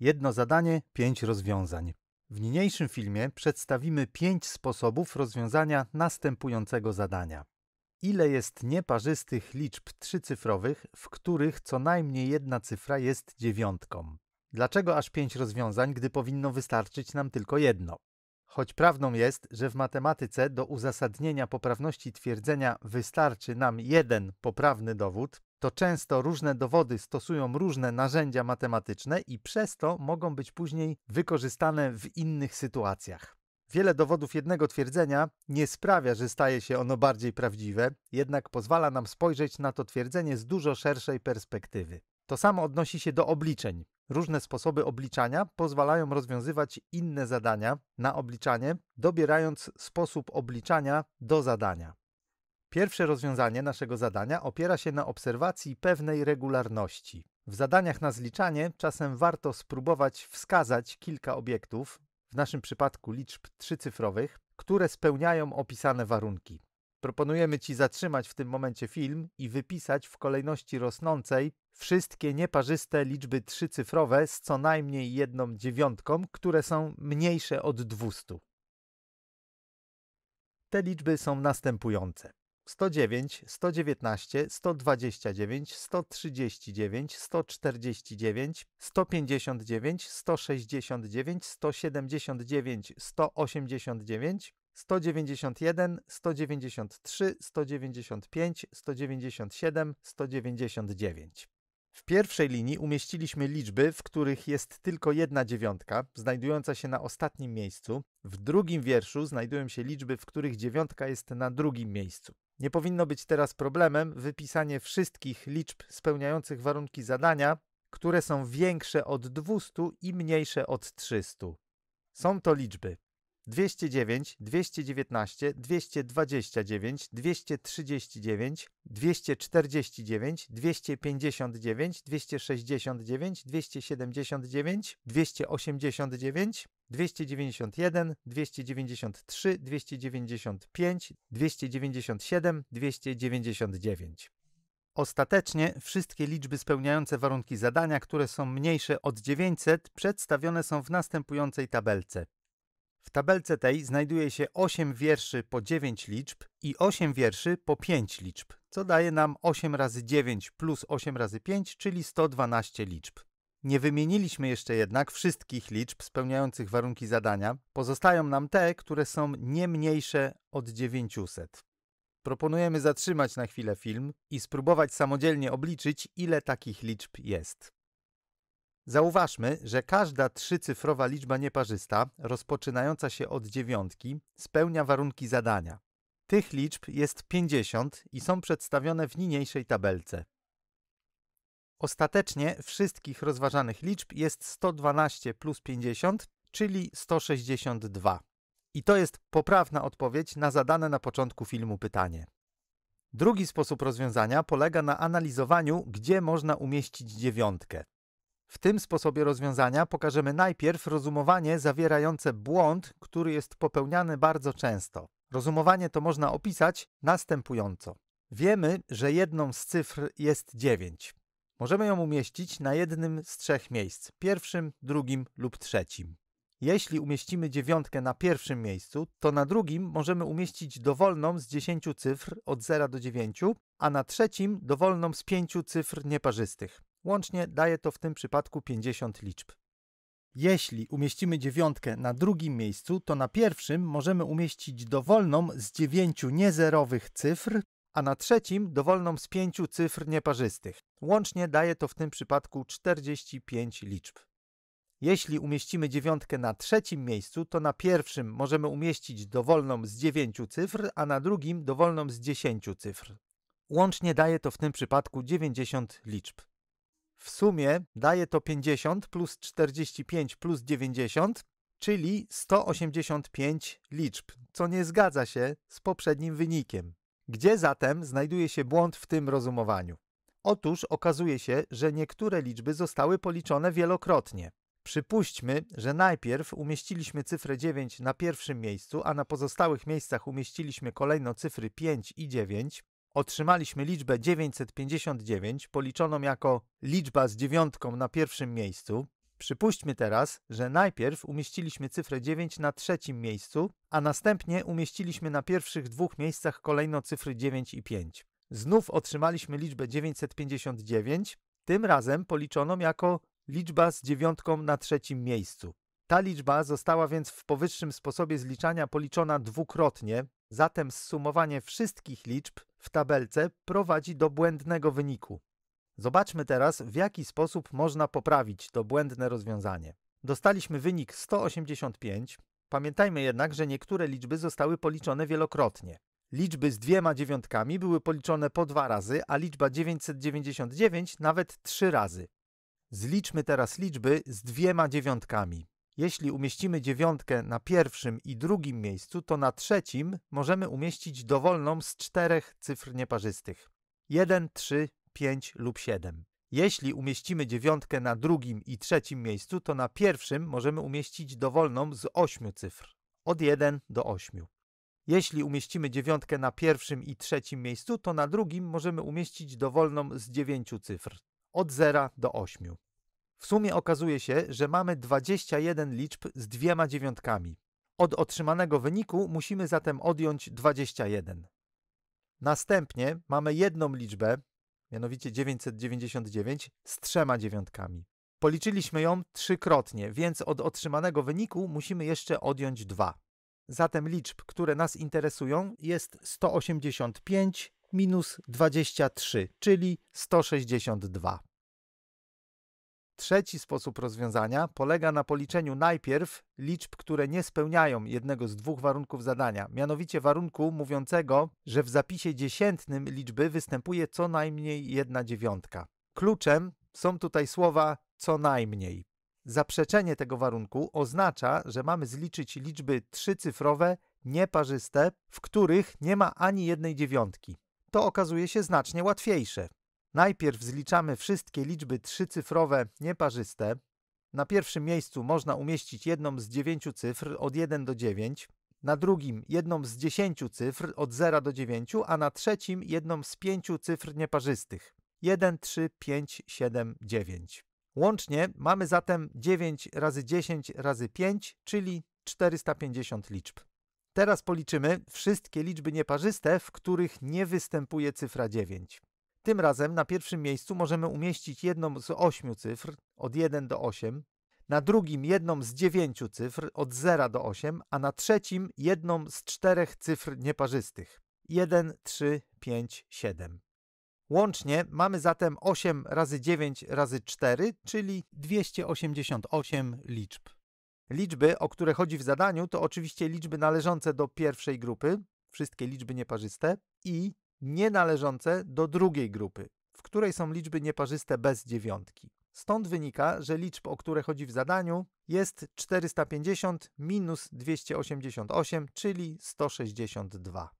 Jedno zadanie, pięć rozwiązań. W niniejszym filmie przedstawimy pięć sposobów rozwiązania następującego zadania. Ile jest nieparzystych liczb trzycyfrowych, w których co najmniej jedna cyfra jest dziewiątką? Dlaczego aż pięć rozwiązań, gdy powinno wystarczyć nam tylko jedno? Choć prawdą jest, że w matematyce do uzasadnienia poprawności twierdzenia wystarczy nam jeden poprawny dowód, to często różne dowody stosują różne narzędzia matematyczne i przez to mogą być później wykorzystane w innych sytuacjach. Wiele dowodów jednego twierdzenia nie sprawia, że staje się ono bardziej prawdziwe, jednak pozwala nam spojrzeć na to twierdzenie z dużo szerszej perspektywy. To samo odnosi się do obliczeń. Różne sposoby obliczania pozwalają rozwiązywać inne zadania na obliczanie, dobierając sposób obliczania do zadania. Pierwsze rozwiązanie naszego zadania opiera się na obserwacji pewnej regularności. W zadaniach na zliczanie czasem warto spróbować wskazać kilka obiektów, w naszym przypadku liczb trzycyfrowych, które spełniają opisane warunki. Proponujemy Ci zatrzymać w tym momencie film i wypisać w kolejności rosnącej wszystkie nieparzyste liczby trzycyfrowe z co najmniej jedną dziewiątką, które są mniejsze od 200. Te liczby są następujące. 109, 119, 129, 139, 149, 159, 169, 179, 189, 191, 193, 195, 197, 199. W pierwszej linii umieściliśmy liczby, w których jest tylko jedna dziewiątka, znajdująca się na ostatnim miejscu. W drugim wierszu znajdują się liczby, w których dziewiątka jest na drugim miejscu. Nie powinno być teraz problemem wypisanie wszystkich liczb spełniających warunki zadania, które są większe od 200 i mniejsze od 300. Są to liczby 209, 219, 229, 239, 249, 259, 269, 279, 289, 291, 293, 295, 297, 299. Ostatecznie wszystkie liczby spełniające warunki zadania, które są mniejsze od 900, przedstawione są w następującej tabelce. W tabelce tej znajduje się 8 wierszy po 9 liczb i 8 wierszy po 5 liczb, co daje nam 8 razy 9 plus 8 razy 5, czyli 112 liczb. Nie wymieniliśmy jeszcze jednak wszystkich liczb spełniających warunki zadania. Pozostają nam te, które są nie mniejsze od 900. Proponujemy zatrzymać na chwilę film i spróbować samodzielnie obliczyć, ile takich liczb jest. Zauważmy, że każda trzycyfrowa liczba nieparzysta, rozpoczynająca się od dziewiątki, spełnia warunki zadania. Tych liczb jest 50 i są przedstawione w niniejszej tabelce. Ostatecznie wszystkich rozważanych liczb jest 112 plus 50, czyli 162. I to jest poprawna odpowiedź na zadane na początku filmu pytanie. Drugi sposób rozwiązania polega na analizowaniu, gdzie można umieścić dziewiątkę. W tym sposobie rozwiązania pokażemy najpierw rozumowanie zawierające błąd, który jest popełniany bardzo często. Rozumowanie to można opisać następująco. Wiemy, że jedną z cyfr jest 9. Możemy ją umieścić na jednym z trzech miejsc, pierwszym, drugim lub trzecim. Jeśli umieścimy dziewiątkę na pierwszym miejscu, to na drugim możemy umieścić dowolną z 10 cyfr od 0 do 9, a na trzecim dowolną z 5 cyfr nieparzystych. Łącznie daje to w tym przypadku 50 liczb. Jeśli umieścimy dziewiątkę na drugim miejscu, to na pierwszym możemy umieścić dowolną z dziewięciu niezerowych cyfr, a na trzecim dowolną z pięciu cyfr nieparzystych. Łącznie daje to w tym przypadku 45 liczb. Jeśli umieścimy dziewiątkę na trzecim miejscu, to na pierwszym możemy umieścić dowolną z dziewięciu cyfr, a na drugim dowolną z dziesięciu cyfr. Łącznie daje to w tym przypadku 90 liczb. W sumie daje to 50 plus 45 plus 90, czyli 185 liczb, co nie zgadza się z poprzednim wynikiem. Gdzie zatem znajduje się błąd w tym rozumowaniu? Otóż okazuje się, że niektóre liczby zostały policzone wielokrotnie. Przypuśćmy, że najpierw umieściliśmy cyfrę 9 na pierwszym miejscu, a na pozostałych miejscach umieściliśmy kolejno cyfry 5 i 9, otrzymaliśmy liczbę 959, policzoną jako liczba z dziewiątką na pierwszym miejscu. Przypuśćmy teraz, że najpierw umieściliśmy cyfrę 9 na trzecim miejscu, a następnie umieściliśmy na pierwszych dwóch miejscach kolejno cyfry 9 i 5. Znów otrzymaliśmy liczbę 959, tym razem policzoną jako liczba z dziewiątką na trzecim miejscu. Ta liczba została więc w powyższym sposobie zliczania policzona dwukrotnie, zatem zsumowanie wszystkich liczb w tabelce prowadzi do błędnego wyniku. Zobaczmy teraz, w jaki sposób można poprawić to błędne rozwiązanie. Dostaliśmy wynik 185. Pamiętajmy jednak, że niektóre liczby zostały policzone wielokrotnie. Liczby z dwiema dziewiątkami były policzone po dwa razy, a liczba 999 nawet trzy razy. Zliczmy teraz liczby z dwiema dziewiątkami. Jeśli umieścimy dziewiątkę na pierwszym i drugim miejscu, to na trzecim możemy umieścić dowolną z czterech cyfr nieparzystych. 1, 3, 5 lub 7. Jeśli umieścimy dziewiątkę na drugim i trzecim miejscu, to na pierwszym możemy umieścić dowolną z ośmiu cyfr, od 1 do 8. Jeśli umieścimy dziewiątkę na pierwszym i trzecim miejscu, to na drugim możemy umieścić dowolną z dziewięciu cyfr, od 0 do 8. W sumie okazuje się, że mamy 21 liczb z dwiema dziewiątkami. Od otrzymanego wyniku musimy zatem odjąć 21. Następnie mamy jedną liczbę, mianowicie 999, z trzema dziewiątkami. Policzyliśmy ją trzykrotnie, więc od otrzymanego wyniku musimy jeszcze odjąć 2. Zatem liczb, które nas interesują jest 185 minus 23, czyli 162. Trzeci sposób rozwiązania polega na policzeniu najpierw liczb, które nie spełniają jednego z dwóch warunków zadania, mianowicie warunku mówiącego, że w zapisie dziesiętnym liczby występuje co najmniej jedna dziewiątka. Kluczem są tutaj słowa co najmniej. Zaprzeczenie tego warunku oznacza, że mamy zliczyć liczby trzycyfrowe nieparzyste, w których nie ma ani jednej dziewiątki. To okazuje się znacznie łatwiejsze. Najpierw zliczamy wszystkie liczby trzycyfrowe nieparzyste. Na pierwszym miejscu można umieścić jedną z dziewięciu cyfr od 1 do 9, na drugim jedną z dziesięciu cyfr od 0 do 9, a na trzecim jedną z pięciu cyfr nieparzystych 1, 3, 5, 7, 9. Łącznie mamy zatem 9 razy 10 razy 5, czyli 450 liczb. Teraz policzymy wszystkie liczby nieparzyste, w których nie występuje cyfra 9. Tym razem na pierwszym miejscu możemy umieścić jedną z ośmiu cyfr od 1 do 8, na drugim jedną z dziewięciu cyfr od 0 do 8, a na trzecim jedną z czterech cyfr nieparzystych 1, 3, 5, 7. Łącznie mamy zatem 8 razy 9 razy 4, czyli 288 liczb. Liczby, o które chodzi w zadaniu, to oczywiście liczby należące do pierwszej grupy, wszystkie liczby nieparzyste, i nie należące do drugiej grupy, w której są liczby nieparzyste bez dziewiątki. Stąd wynika, że liczb, o które chodzi w zadaniu, jest 450 minus 288, czyli 162.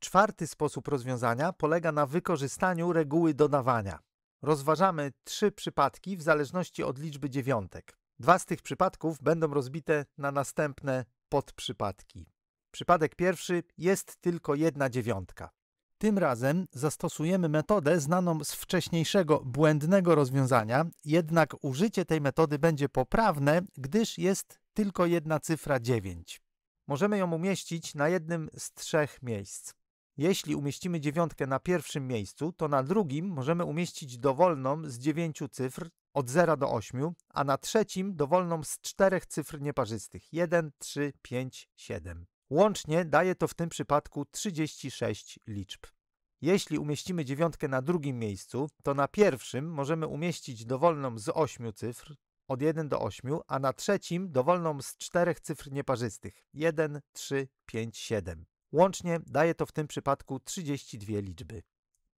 Czwarty sposób rozwiązania polega na wykorzystaniu reguły dodawania. Rozważamy trzy przypadki w zależności od liczby dziewiątek. Dwa z tych przypadków będą rozbite na następne podprzypadki. Przypadek pierwszy jest tylko jedna dziewiątka. Tym razem zastosujemy metodę znaną z wcześniejszego błędnego rozwiązania, jednak użycie tej metody będzie poprawne, gdyż jest tylko jedna cyfra 9. Możemy ją umieścić na jednym z trzech miejsc. Jeśli umieścimy dziewiątkę na pierwszym miejscu, to na drugim możemy umieścić dowolną z dziewięciu cyfr od 0 do 8, a na trzecim dowolną z czterech cyfr nieparzystych 1, 3, 5, 7. Łącznie daje to w tym przypadku 36 liczb. Jeśli umieścimy dziewiątkę na drugim miejscu, to na pierwszym możemy umieścić dowolną z 8 cyfr od 1 do 8, a na trzecim dowolną z czterech cyfr nieparzystych 1, 3, 5, 7. Łącznie daje to w tym przypadku 32 liczby.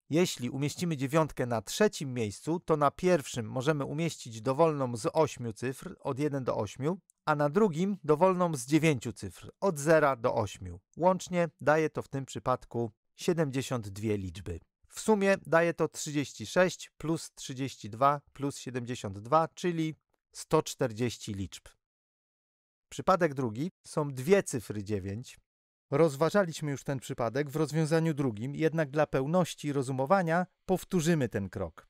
Jeśli umieścimy dziewiątkę na trzecim miejscu, to na pierwszym możemy umieścić dowolną z 8 cyfr od 1 do 8, a na drugim dowolną z 9 cyfr od 0 do 8. Łącznie daje to w tym przypadku 72 liczby. W sumie daje to 36 plus 32 plus 72, czyli 140 liczb. Przypadek drugi są dwie cyfry 9, Rozważaliśmy już ten przypadek w rozwiązaniu drugim, jednak dla pełności rozumowania powtórzymy ten krok.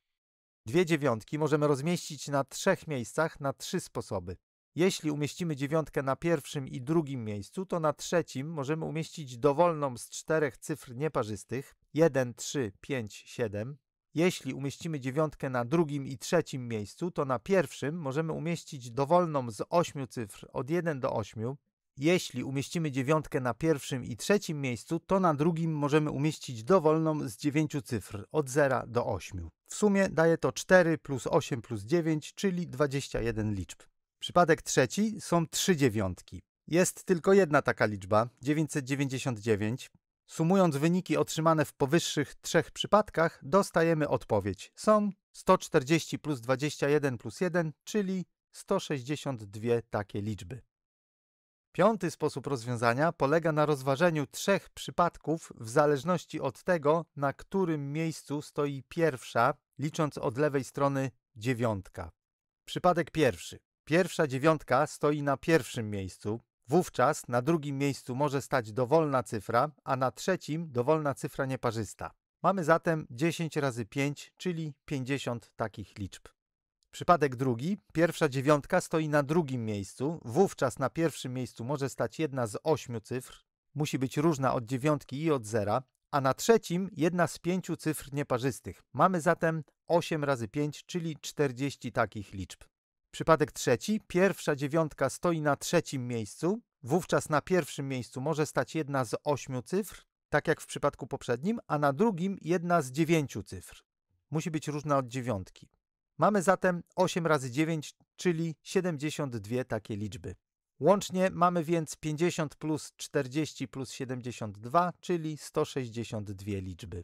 Dwie dziewiątki możemy rozmieścić na trzech miejscach na trzy sposoby. Jeśli umieścimy dziewiątkę na pierwszym i drugim miejscu, to na trzecim możemy umieścić dowolną z czterech cyfr nieparzystych 1, 3, 5, 7. Jeśli umieścimy dziewiątkę na drugim i trzecim miejscu, to na pierwszym możemy umieścić dowolną z ośmiu cyfr od 1 do 8. Jeśli umieścimy dziewiątkę na pierwszym i trzecim miejscu, to na drugim możemy umieścić dowolną z dziewięciu cyfr od 0 do 8. W sumie daje to 4 plus 8 plus 9, czyli 21 liczb. Przypadek trzeci są trzy dziewiątki. Jest tylko jedna taka liczba 999. Sumując wyniki otrzymane w powyższych trzech przypadkach, dostajemy odpowiedź. Są 140 plus 21 plus 1, czyli 162 takie liczby. Piąty sposób rozwiązania polega na rozważeniu trzech przypadków w zależności od tego, na którym miejscu stoi pierwsza, licząc od lewej strony dziewiątka. Przypadek pierwszy. Pierwsza dziewiątka stoi na pierwszym miejscu, wówczas na drugim miejscu może stać dowolna cyfra, a na trzecim dowolna cyfra nieparzysta. Mamy zatem 10 razy 5, czyli 50 takich liczb. Przypadek drugi. Pierwsza dziewiątka stoi na drugim miejscu, wówczas na pierwszym miejscu może stać jedna z ośmiu cyfr, musi być różna od dziewiątki i od zera, a na trzecim jedna z pięciu cyfr nieparzystych. Mamy zatem 8 razy 5, czyli 40 takich liczb. Przypadek trzeci. Pierwsza dziewiątka stoi na trzecim miejscu. Wówczas na pierwszym miejscu może stać jedna z ośmiu cyfr, tak jak w przypadku poprzednim, a na drugim jedna z dziewięciu cyfr. Musi być różna od dziewiątki. Mamy zatem 8 razy 9, czyli 72 takie liczby. Łącznie mamy więc 50 plus 40 plus 72, czyli 162 liczby.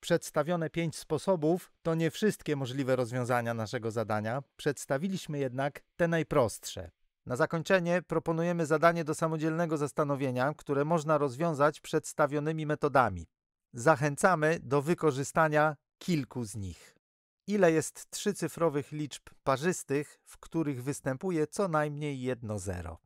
Przedstawione pięć sposobów to nie wszystkie możliwe rozwiązania naszego zadania, przedstawiliśmy jednak te najprostsze. Na zakończenie proponujemy zadanie do samodzielnego zastanowienia, które można rozwiązać przedstawionymi metodami. Zachęcamy do wykorzystania kilku z nich. Ile jest trzycyfrowych liczb parzystych, w których występuje co najmniej jedno zero?